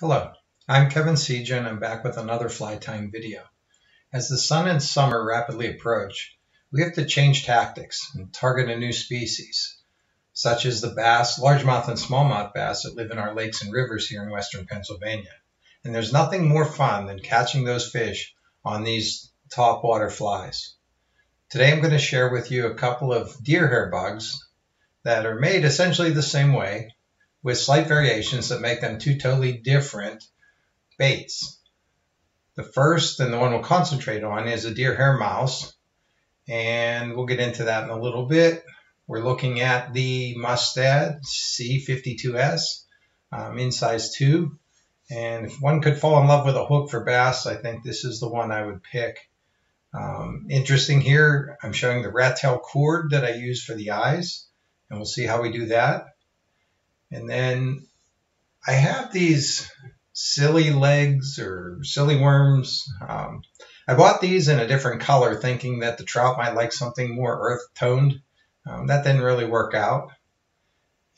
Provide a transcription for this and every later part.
Hello, I'm Kevin Sieja and I'm back with another fly time video. As the sun and summer rapidly approach, we have to change tactics and target a new species, such as the bass, largemouth and smallmouth bass that live in our lakes and rivers here in western Pennsylvania. And there's nothing more fun than catching those fish on these top water flies. Today I'm going to share with you a couple of deer hair bugs that are made essentially the same way, with slight variations that make them two totally different baits. The first and the one we'll concentrate on is a deer hair mouse, and we'll get into that in a little bit. We're looking at the Mustad C52S um, in size 2. And if one could fall in love with a hook for bass, I think this is the one I would pick. Um, interesting here, I'm showing the rat tail cord that I use for the eyes, and we'll see how we do that. And then I have these Sili Legs or Sili Worms. Um, I bought these in a different color thinking that the trout might like something more earth toned. Um, that didn't really work out.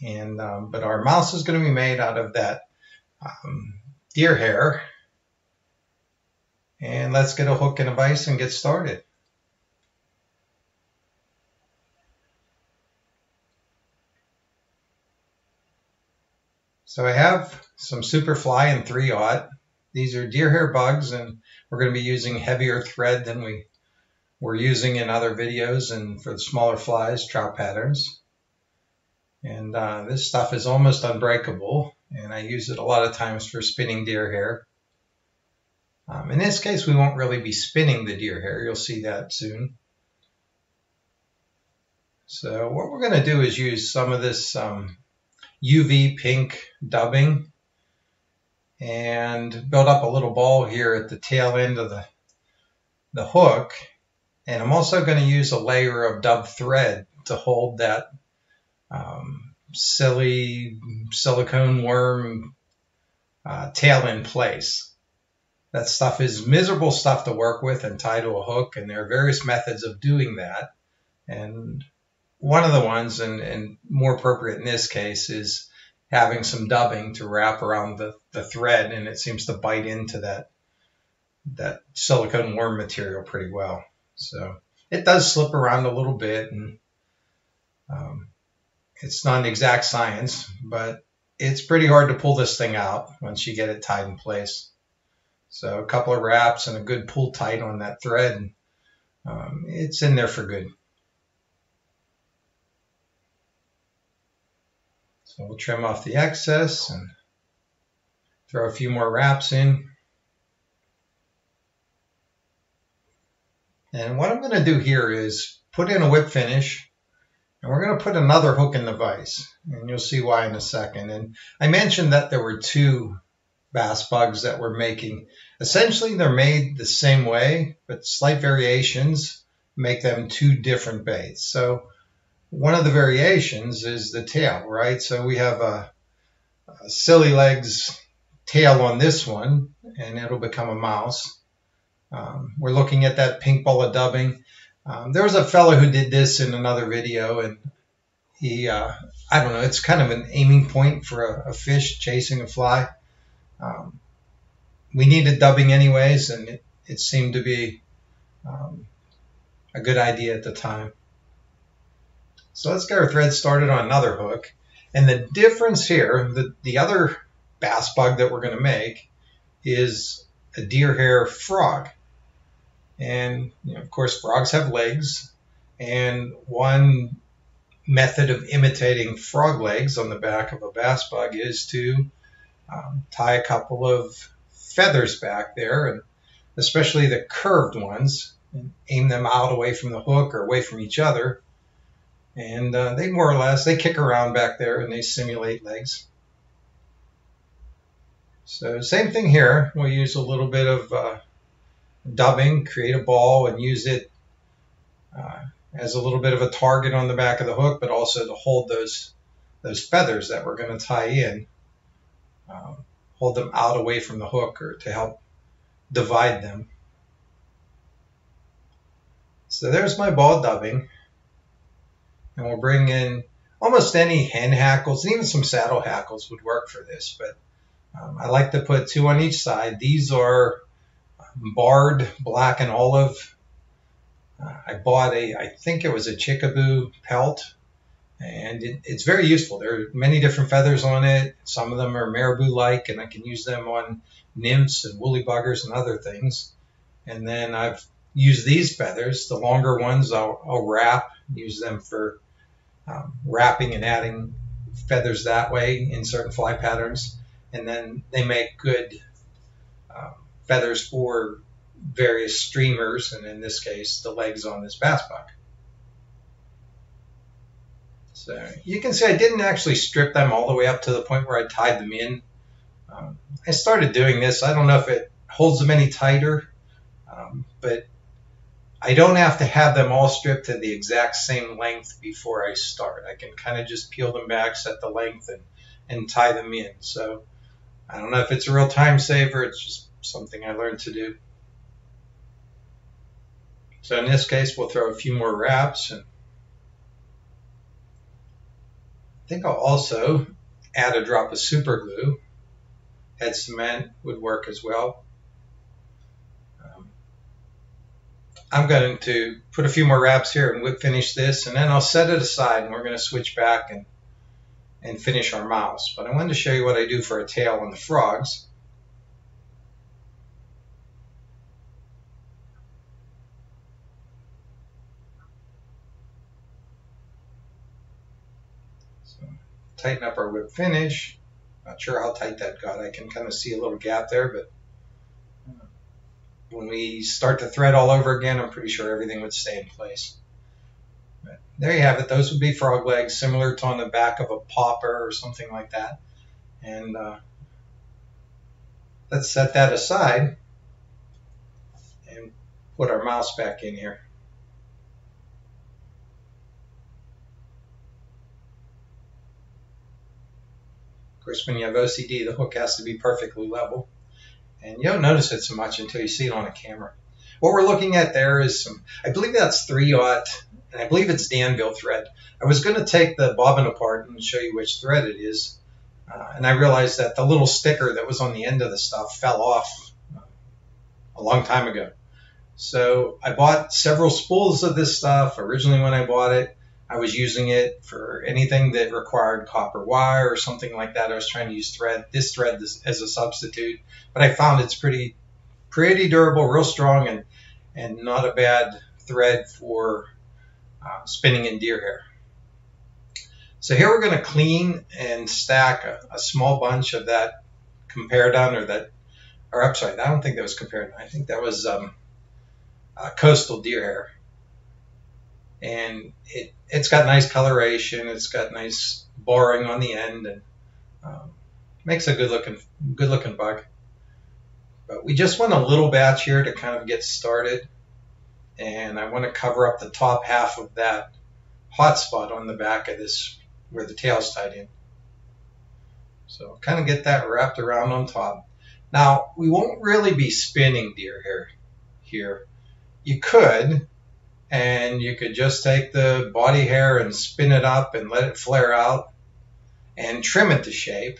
And um, But our mouse is going to be made out of that um, deer hair. And let's get a hook and a vise and get started. So I have some Superfly and 3-aught. These are deer hair bugs and we're going to be using heavier thread than we were using in other videos and for the smaller flies, trout patterns. And uh, this stuff is almost unbreakable and I use it a lot of times for spinning deer hair. Um, in this case, we won't really be spinning the deer hair. You'll see that soon. So what we're going to do is use some of this um, UV pink dubbing and build up a little ball here at the tail end of the, the hook. And I'm also going to use a layer of dub thread to hold that um, silly silicone worm uh, tail in place. That stuff is miserable stuff to work with and tie to a hook, and there are various methods of doing that. And one of the ones, and, and more appropriate in this case, is having some dubbing to wrap around the, the thread, and it seems to bite into that that silicone worm material pretty well. So it does slip around a little bit, and um, it's not an exact science, but it's pretty hard to pull this thing out once you get it tied in place. So a couple of wraps and a good pull tight on that thread, and um, it's in there for good. So we'll trim off the excess and throw a few more wraps in. And what I'm going to do here is put in a whip finish and we're going to put another hook in the vise and you'll see why in a second. And I mentioned that there were two bass bugs that we're making. Essentially they're made the same way but slight variations make them two different baits. So one of the variations is the tail, right? So we have a, a Sili Legs tail on this one, and it'll become a mouse. Um, we're looking at that pink ball of dubbing. Um, there was a fellow who did this in another video, and he, uh, I don't know, it's kind of an aiming point for a, a fish chasing a fly. Um, we needed dubbing anyways, and it, it seemed to be um, a good idea at the time. So let's get our thread started on another hook. And the difference here, the, the other bass bug that we're going to make is a deer hair frog. And you know, of course, frogs have legs. And one method of imitating frog legs on the back of a bass bug is to um, tie a couple of feathers back there, and especially the curved ones, and aim them out away from the hook or away from each other and uh, they more or less they kick around back there and they simulate legs. So same thing here. We'll use a little bit of uh, dubbing, create a ball, and use it uh, as a little bit of a target on the back of the hook, but also to hold those those feathers that we're going to tie in, um, hold them out away from the hook or to help divide them. So there's my ball dubbing and we'll bring in almost any hen hackles, even some saddle hackles would work for this, but Um, I like to put two on each side. These are barred black and olive. Uh, I bought a, I think it was a Chickabou pelt, and it, it's very useful. There are many different feathers on it. Some of them are marabou-like, and I can use them on nymphs and woolly buggers and other things. And then I've used these feathers, the longer ones, I'll, I'll wrap, use them for um, wrapping and adding feathers that way in certain fly patterns. And then they make good um, feathers for various streamers, and in this case, the legs on this bass bug. So you can see I didn't actually strip them all the way up to the point where I tied them in. Um, I started doing this. I don't know if it holds them any tighter, um, but I don't have to have them all stripped to the exact same length before I start. I can kind of just peel them back, set the length, and, and tie them in. So I don't know if it's a real time saver. It's just something I learned to do. So in this case, we'll throw a few more wraps. And I think I'll also add a drop of super glue. Head cement would work as well. Um, I'm going to put a few more wraps here and whip finish this, and then I'll set it aside, and we're going to switch back and, and finish our mouse. But I wanted to show you what I do for a tail on the frogs. tighten up our whip finish. Not sure how tight that got. I can kind of see a little gap there, but when we start to thread all over again, I'm pretty sure everything would stay in place. But there you have it. Those would be frog legs, similar to on the back of a popper or something like that. And uh, let's set that aside and put our mouse back in here. Of course, when you have OCD, the hook has to be perfectly level. And you don't notice it so much until you see it on a camera. What we're looking at there is some, I believe that's 3-aught, and I believe it's Danville thread. I was going to take the bobbin apart and show you which thread it is. Uh, and I realized that the little sticker that was on the end of the stuff fell off uh, a long time ago. So I bought several spools of this stuff originally when I bought it. I was using it for anything that required copper wire or something like that. I was trying to use thread, this thread as a substitute, but I found it's pretty, pretty durable, real strong, and and not a bad thread for uh, spinning in deer hair. So here we're going to clean and stack a, a small bunch of that Comparadun or that, or I'm sorry, I don't think that was Comparadun. I think that was um, uh, coastal deer hair and it it's got nice coloration. It's got nice boring on the end, and um, makes a good looking good looking bug. But we just want a little batch here to kind of get started, and I want to cover up the top half of that hot spot on the back of this where the tail's tied in. So kind of get that wrapped around on top. Now we won't really be spinning deer hair here. You could, and you could just take the body hair and spin it up and let it flare out and trim it to shape.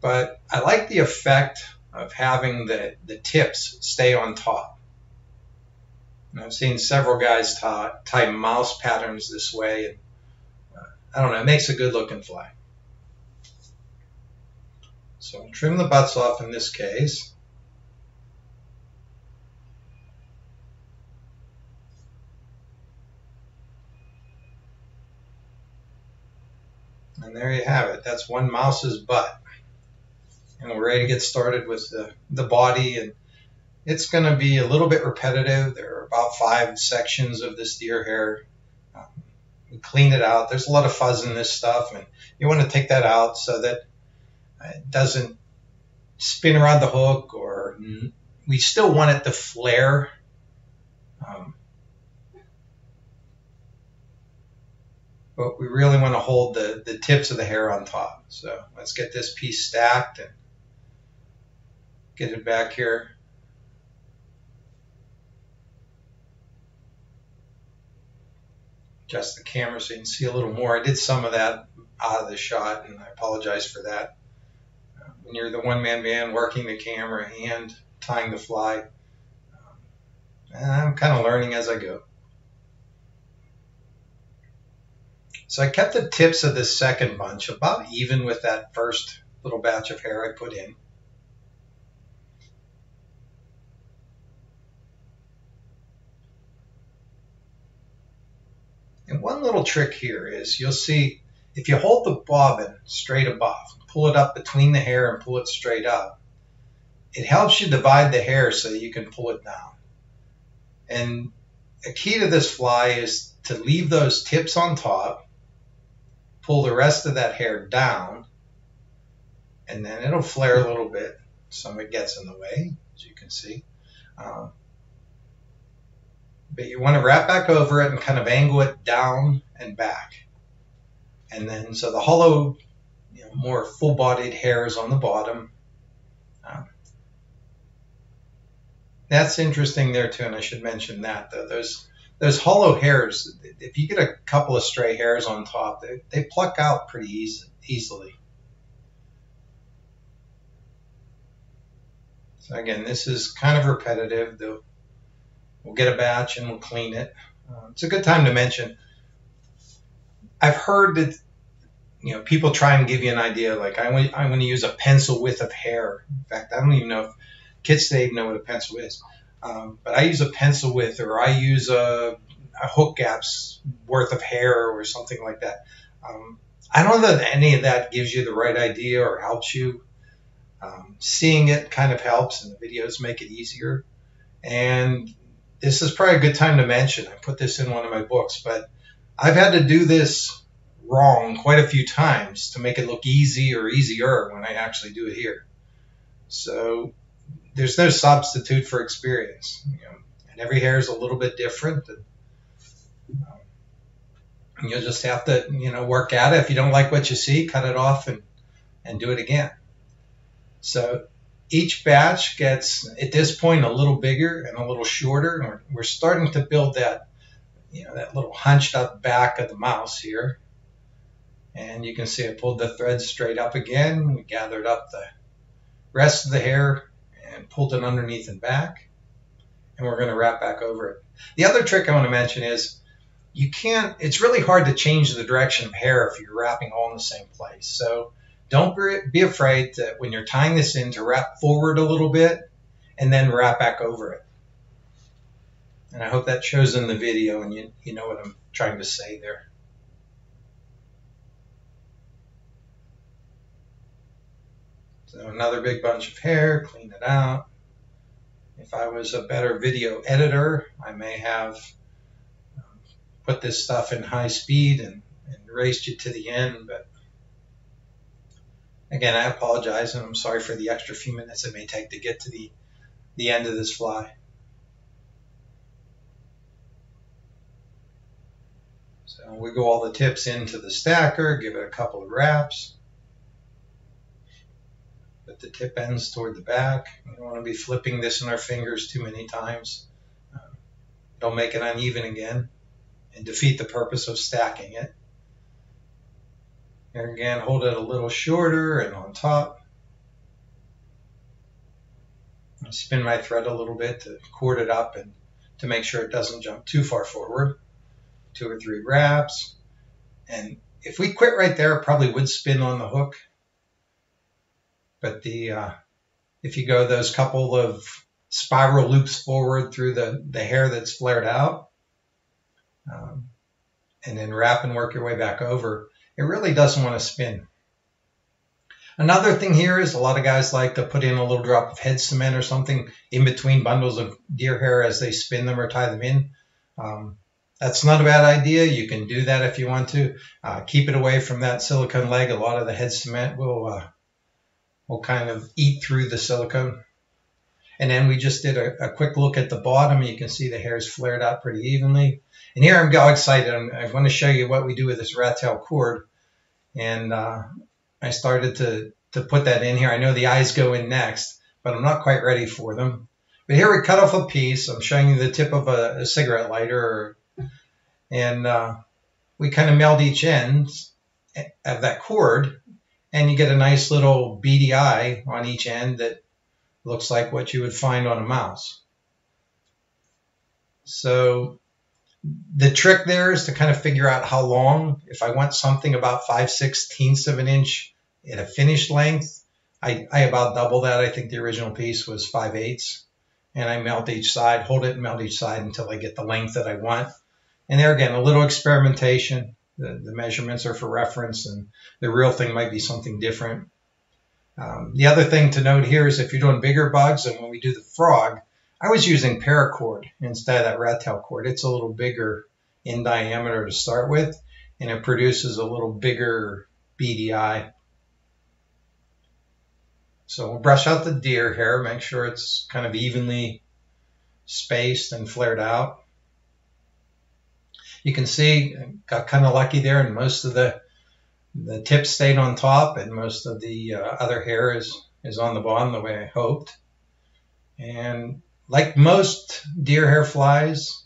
But I like the effect of having the, the tips stay on top. And I've seen several guys tie, mouse patterns this way. And, uh, I don't know, it makes a good looking fly. So trim the butts off in this case. And there you have it. That's one mouse's butt. And we're ready to get started with the, the body. And it's going to be a little bit repetitive. There are about five sections of this deer hair. Um, we clean it out. There's a lot of fuzz in this stuff. And you want to take that out so that it doesn't spin around the hook or we still want it to flare. Um, but we really want to hold the, the tips of the hair on top. So let's get this piece stacked and get it back here. Adjust the camera so you can see a little more. I did some of that out of the shot and I apologize for that. when you're the one-man band working the camera and tying the fly. Um, I'm kind of learning as I go. So I kept the tips of this second bunch about even with that first little batch of hair I put in. And one little trick here is you'll see if you hold the bobbin straight above, pull it up between the hair and pull it straight up, it helps you divide the hair so that you can pull it down. And a key to this fly is to leave those tips on top pull the rest of that hair down, and then it'll flare a little bit. Some of it gets in the way, as you can see. Um, but you want to wrap back over it and kind of angle it down and back. And then, so the hollow, you know, more full-bodied hairs on the bottom. Um, that's interesting there too, and I should mention that. Though. There's those hollow hairs, if you get a couple of stray hairs on top, they, they pluck out pretty easy, easily. So again, this is kind of repetitive. We'll get a batch and we'll clean it. Uh, it's a good time to mention. I've heard that you know people try and give you an idea like I want I want to use a pencil width of hair. In fact, I don't even know if kids today even know what a pencil is. Um, but I use a pencil width or I use a, a, hook gap's worth of hair or something like that. Um, I don't know that any of that gives you the right idea or helps you. Um, seeing it kind of helps, and the videos make it easier. And this is probably a good time to mention. I put this in one of my books, but I've had to do this wrong quite a few times to make it look easy or easier when I actually do it here. So there's no substitute for experience. You know, and every hair is a little bit different. And, um, you'll just have to, you know, work at it. If you don't like what you see, cut it off and, and do it again. So each batch gets, at this point, a little bigger and a little shorter. And we're, we're starting to build that, you know, that little hunched up back of the mouse here. And you can see I pulled the thread straight up again. We gathered up the rest of the hair and pulled it underneath and back. And we're going to wrap back over it. The other trick I want to mention is you can't, it's really hard to change the direction of hair if you're wrapping all in the same place. So don't be afraid that when you're tying this in to wrap forward a little bit and then wrap back over it. And I hope that shows in the video and you, you know what I'm trying to say there. So another big bunch of hair, clean it out. If I was a better video editor, I may have um, put this stuff in high speed and, and raced you to the end, but again, I apologize and I'm sorry for the extra few minutes it may take to get to the, the end of this fly. So we go all the tips into the stacker, give it a couple of wraps the tip ends toward the back. We don't want to be flipping this in our fingers too many times. Um, it'll make it uneven again and defeat the purpose of stacking it. Here again, hold it a little shorter and on top. I spin my thread a little bit to cord it up and to make sure it doesn't jump too far forward. Two or three wraps. And if we quit right there, it probably would spin on the hook. But the uh, if you go those couple of spiral loops forward through the, the hair that's flared out, um, and then wrap and work your way back over, it really doesn't want to spin. Another thing here is a lot of guys like to put in a little drop of head cement or something in between bundles of deer hair as they spin them or tie them in. Um, that's not a bad idea. You can do that if you want to. Uh, keep it away from that silicone leg. A lot of the head cement will uh, will kind of eat through the silicone. And then we just did a, a quick look at the bottom. You can see the hair's flared out pretty evenly. And here I'm all excited. I'm, i want to show you what we do with this rat tail cord. And uh, I started to, to put that in here. I know the eyes go in next, but I'm not quite ready for them. But here we cut off a piece. I'm showing you the tip of a, a cigarette lighter. and uh, we kind of meld each end of that cord And you get a nice little beady eye on each end that looks like what you would find on a mouse. So the trick there is to kind of figure out how long. If I want something about 5 sixteenths of an inch at a finished length, I, I about double that. I think the original piece was 5 eighths. And I melt each side, hold it and melt each side until I get the length that I want. And there again, a little experimentation. The, the measurements are for reference and the real thing might be something different. Um, the other thing to note here is if you're doing bigger bugs, and when we do the frog, I was using paracord instead of that rat tail cord. It's a little bigger in diameter to start with, and it produces a little bigger BDI. So we'll brush out the deer hair, make sure it's kind of evenly spaced and flared out. You can see, got kind of lucky there, and most of the the tip stayed on top, and most of the uh, other hair is is on the bottom the way I hoped. And like most deer hair flies,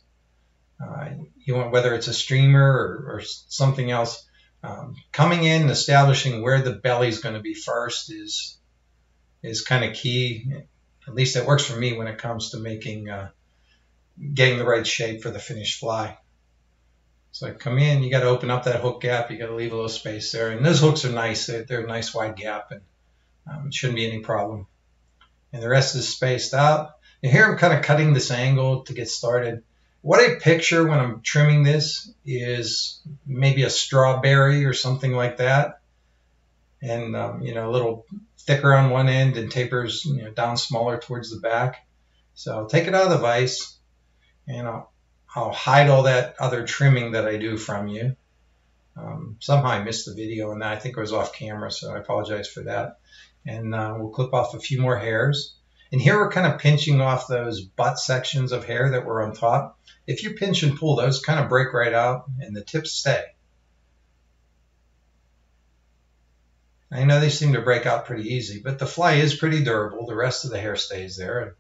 uh, you want whether it's a streamer or, or something else, um, coming in and establishing where the belly is going to be first is is kind of key. At least it works for me when it comes to making uh, getting the right shape for the finished fly. So I come in, you got to open up that hook gap. You got to leave a little space there, and those hooks are nice. They're, they're a nice wide gap, and um, it shouldn't be any problem. And the rest is spaced out. And here I'm kind of cutting this angle to get started. What I picture when I'm trimming this is maybe a strawberry or something like that. And, um, you know, a little thicker on one end and tapers you know, down smaller towards the back. So I'll take it out of the vise and I'll, I'll hide all that other trimming that I do from you. Um, somehow I missed the video and I think it was off camera, so I apologize for that. And uh, we'll clip off a few more hairs. And here we're kind of pinching off those butt sections of hair that were on top. If you pinch and pull, those kind of break right out and the tips stay. I know they seem to break out pretty easy, but the fly is pretty durable. The rest of the hair stays there.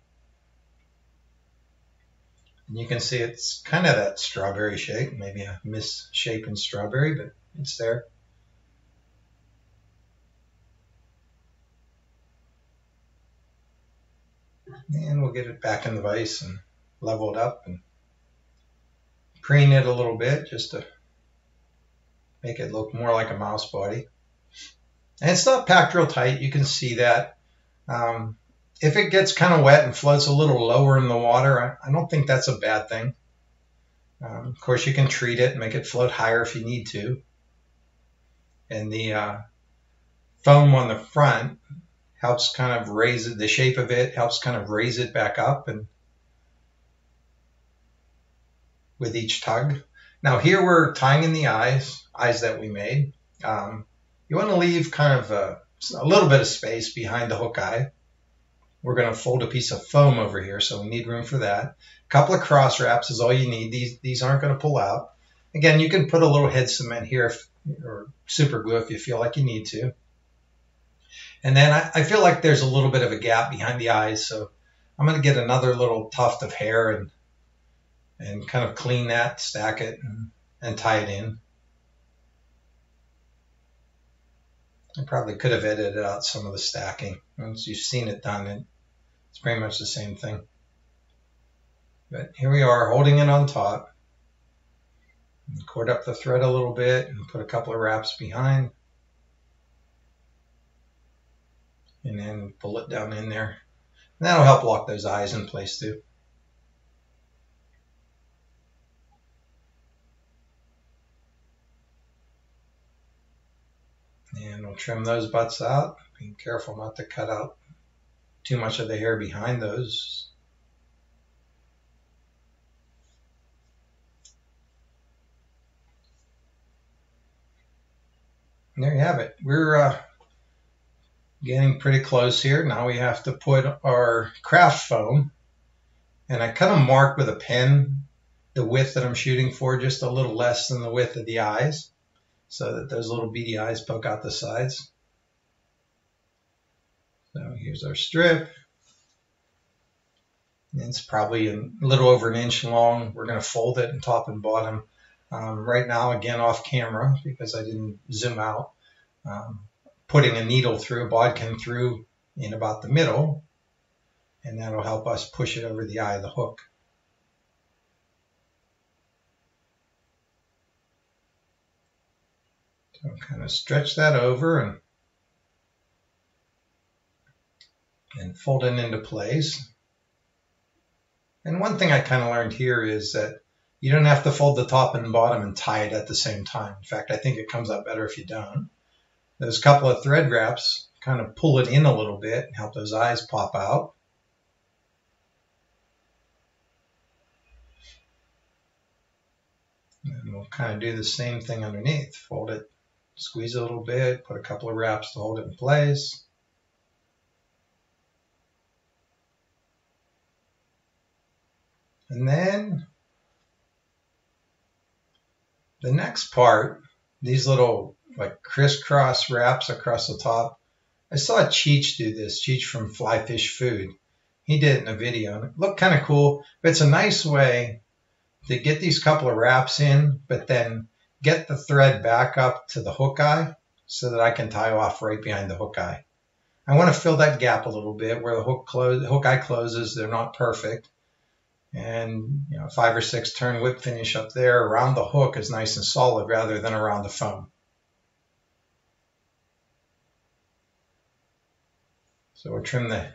And you can see it's kind of that strawberry shape, maybe a misshapen strawberry, but it's there. and we'll get it back in the vise and level it up and preen it a little bit just to make it look more like a mouse body. And it's not packed real tight. You can see that. Um, if it gets kind of wet and floats a little lower in the water, I, I don't think that's a bad thing. Um, of course, you can treat it, make it float higher if you need to. And the uh, foam on the front helps kind of raise it, the shape of it helps kind of raise it back up and with each tug. Now here we're tying in the eyes, eyes that we made. Um, you want to leave kind of a, a, little bit of space behind the hook eye. We're going to fold a piece of foam over here, so we need room for that. A couple of cross wraps is all you need. These, these aren't going to pull out. Again, you can put a little head cement here if, or super glue if you feel like you need to. And then I, I feel like there's a little bit of a gap behind the eyes, so I'm going to get another little tuft of hair and and kind of clean that, stack it, and, and tie it in. I probably could have edited out some of the stacking. Once you've seen it done, it, it's pretty much the same thing. But here we are, holding it on top. Cord up the thread a little bit and put a couple of wraps behind. and then pull it down in there. And that'll help lock those eyes in place too. And we'll trim those butts out. Being careful not to cut out too much of the hair behind those. And there you have it. We're uh, getting pretty close here. Now we have to put our craft foam. And I kind of mark with a pen the width that I'm shooting for, just a little less than the width of the eyes, so that those little beady eyes poke out the sides. So here's our strip. It's probably a little over an inch long. We're going to fold it in top and bottom. Um, right now, again, off camera because I didn't zoom out. Um, putting a needle through, a bodkin through in about the middle, and that'll help us push it over the eye of the hook. So kind of stretch that over and and fold it into place. And one thing I kind of learned here is that you don't have to fold the top and bottom and tie it at the same time. In fact, I think it comes out better if you don't. A couple of thread wraps, kind of pull it in a little bit and help those eyes pop out. And we'll kind of do the same thing underneath. Fold it, squeeze a little bit, put a couple of wraps to hold it in place. And then the next part, these little like crisscross wraps across the top. I saw Cheech do this, Cheech from Fly Fish Food. He did it in a video and it looked kind of cool, but it's a nice way to get these couple of wraps in, but then get the thread back up to the hook eye so that I can tie off right behind the hook eye. I want to fill that gap a little bit where the hook close, hook eye closes. They're not perfect and you know five or six turn whip finish up there around the hook is nice and solid rather than around the foam. So we'll trim the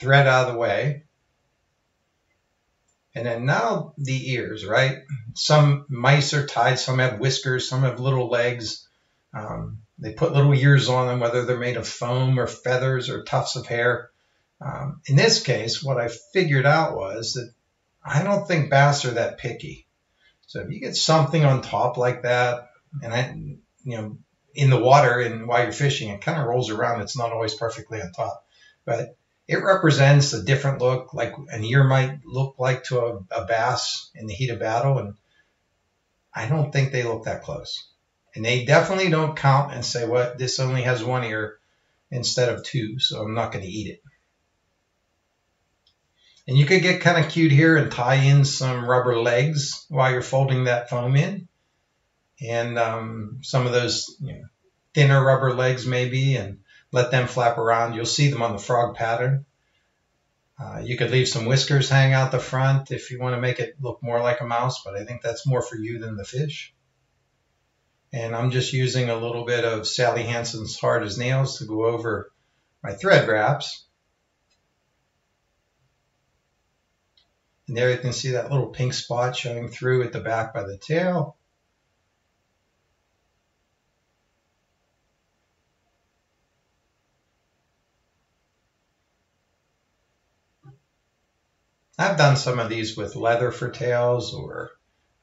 thread out of the way. And then now the ears, right? Some mice are tied, some have whiskers, some have little legs. Um, they put little ears on them, whether they're made of foam or feathers or tufts of hair. Um, in this case, what I figured out was that I don't think bass are that picky. So if you get something on top like that, and I, you know, in the water and while you're fishing, it kind of rolls around. It's not always perfectly on top, but it represents a different look, like an ear might look like to a, a bass in the heat of battle. And I don't think they look that close. And they definitely don't count and say, what, well, this only has one ear instead of two, so I'm not going to eat it. And you could get kind of cute here and tie in some rubber legs while you're folding that foam in. And um, some of those you know, thinner rubber legs maybe and let them flap around. You'll see them on the frog pattern. Uh, you could leave some whiskers hang out the front if you want to make it look more like a mouse, but I think that's more for you than the fish. And I'm just using a little bit of Sally Hansen's Hard as Nails to go over my thread wraps. And there you can see that little pink spot showing through at the back by the tail. I've done some of these with leather for tails or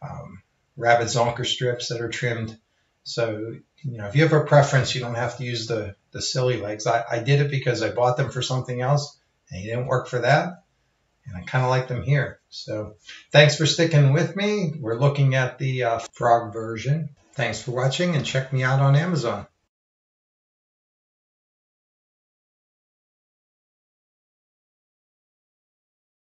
um, rabbit zonker strips that are trimmed. So, you know, if you have a preference, you don't have to use the, the Sili Legs. I, I did it because I bought them for something else and it didn't work for that and I kind of like them here. So thanks for sticking with me. We're looking at the uh, frog version. Thanks for watching and check me out on Amazon.